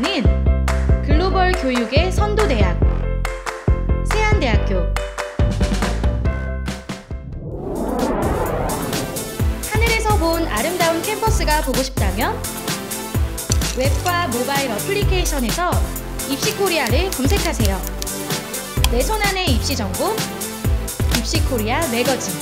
제공하는 글로벌 교육의 선도대학 세안대학교 하늘에서 본 아름다운 캠퍼스가 보고 싶다면 웹과 모바일 어플리케이션에서 입시코리아를 검색하세요. 내 손안의 입시 정보 입시코리아 매거진